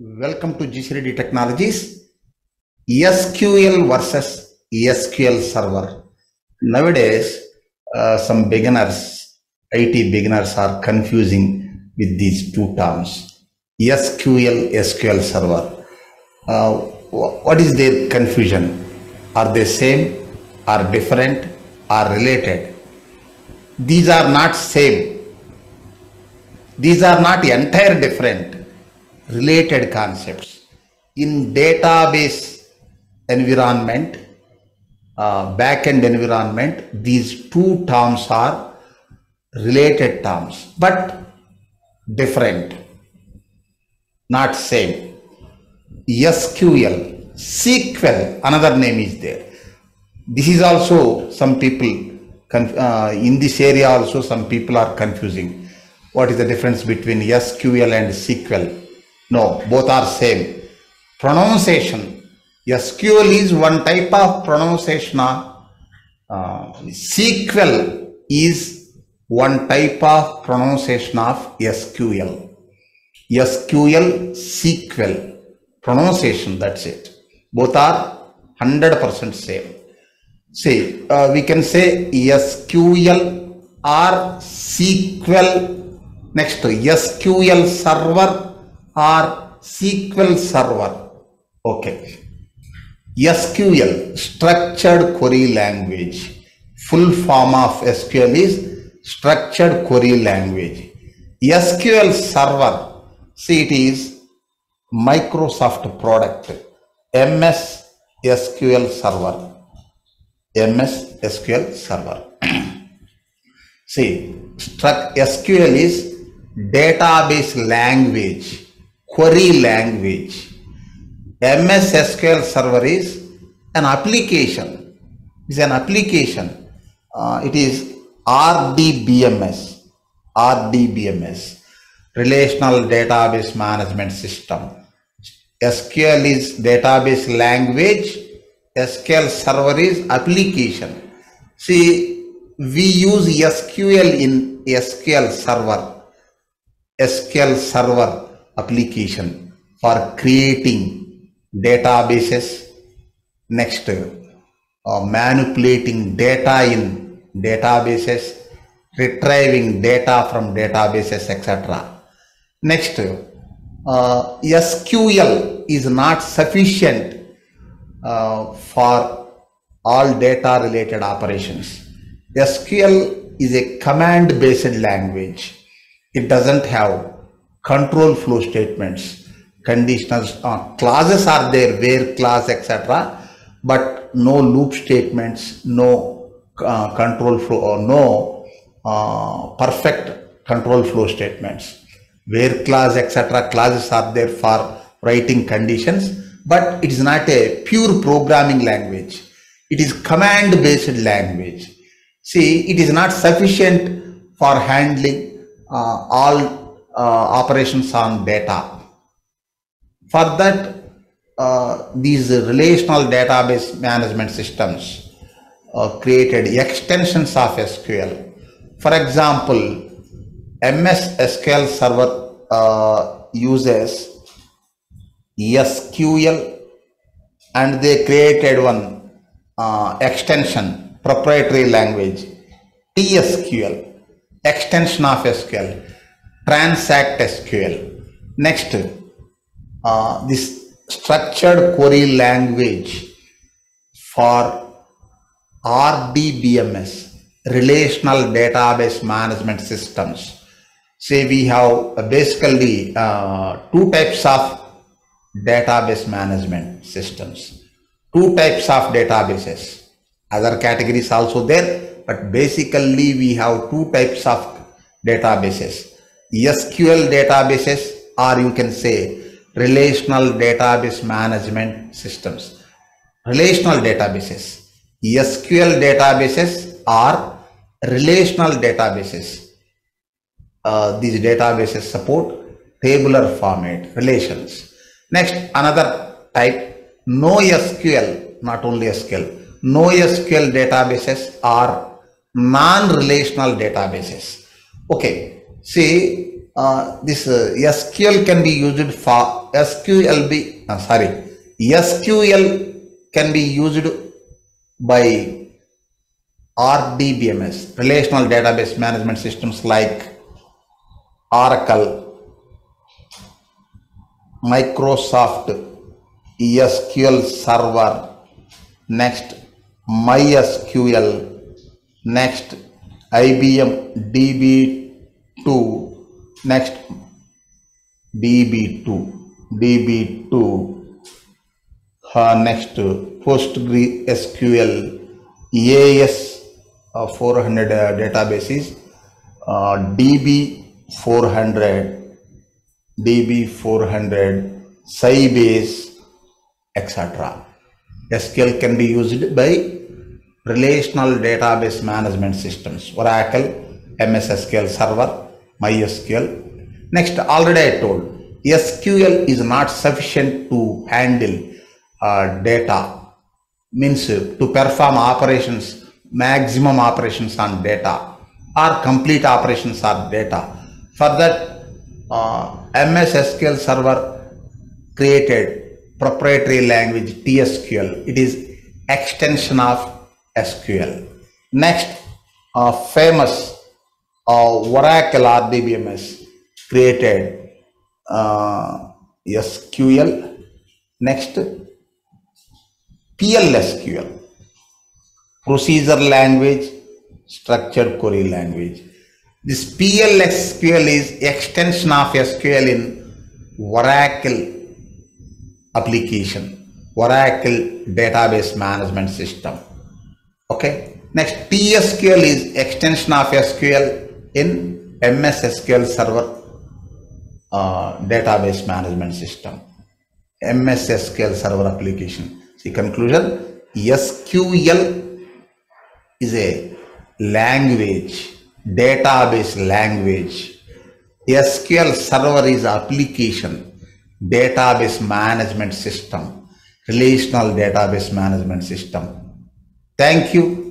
Welcome to G C Reddy Technologies. SQL versus SQL Server. Nowadays, uh, some beginners, IT beginners are confusing with these two terms. SQL, SQL Server. Uh, what is their confusion? Are they same? Are different? Are related? These are not same. These are not entire different related concepts. In database environment uh, backend environment these two terms are related terms but different not same. Sql sql another name is there. This is also some people uh, in this area also some people are confusing. What is the difference between sql and sql no both are same pronunciation sql is one type of pronunciation uh, sql is one type of pronunciation of sql sql sql pronunciation that's it both are 100% same See, uh, we can say SQL or SQL next to SQL server or SQL server. Okay. SQL, structured query language. Full form of SQL is structured query language. SQL server, see it is Microsoft product. MS SQL server. MS SQL server. See, SQL is database language, query language. MS SQL server is an application. It's an application. Uh, it is RDBMS. RDBMS, Relational Database Management System. SQL is database language. SQL server is application. See, we use SQL in SQL server, SQL server application for creating databases. Next, uh, manipulating data in databases, retrieving data from databases, etc. Next, uh, SQL is not sufficient uh, for all data related operations. SQL is a command based language. It doesn't have control flow statements, conditionals, uh, clauses are there, where clause, etc. But no loop statements, no uh, control flow, or no uh, perfect control flow statements. Where clause, etc. clauses are there for writing conditions, but it is not a pure programming language. It is command based language. See, it is not sufficient for handling uh, all operations on data. For that, uh, these relational database management systems uh, created extensions of SQL. For example, MS SQL Server uh, uses SQL and they created one uh, extension, proprietary language, TSQL, extension of SQL, Transact SQL. Next, uh, this structured query language for RDBMS, Relational Database Management Systems. Say we have basically uh, two types of database management systems, two types of databases. Other categories also there, but basically we have two types of databases. SQL databases or you can say relational database management systems. Relational databases. SQL databases are relational databases. Uh, these databases support tabular format relations. Next, another type, NoSQL, not only SQL, NoSQL databases are non-relational databases. Okay, see, uh, this uh, SQL can be used for SQLB, uh, sorry, SQL can be used by RDBMS, Relational Database Management Systems like Oracle, Microsoft SQL Server, next MySQL, next IBM DB2, next DB2, DB2, uh, next PostgreSQL, AS uh, 400 uh, databases, uh, DB400, DB400, Sybase, etc. SQL can be used by relational database management systems, Oracle, MS SQL Server, MySQL. Next, already I told, SQL is not sufficient to handle uh, data, means uh, to perform operations, maximum operations on data or complete operations on data. For that, uh, MS SQL Server created proprietary language TSQL. It is extension of SQL. Next, uh, famous Oracle RDBMS created uh, SQL. Next, PLSQL, procedure language, structured query language. This PLSQL is extension of SQL in Oracle application, Oracle database management system. Okay. Next, TSQL is extension of SQL in MS SQL Server uh, database management system. MS SQL Server application. See conclusion, SQL is a language, database language. SQL Server is application, database management system, relational database management system. Thank you.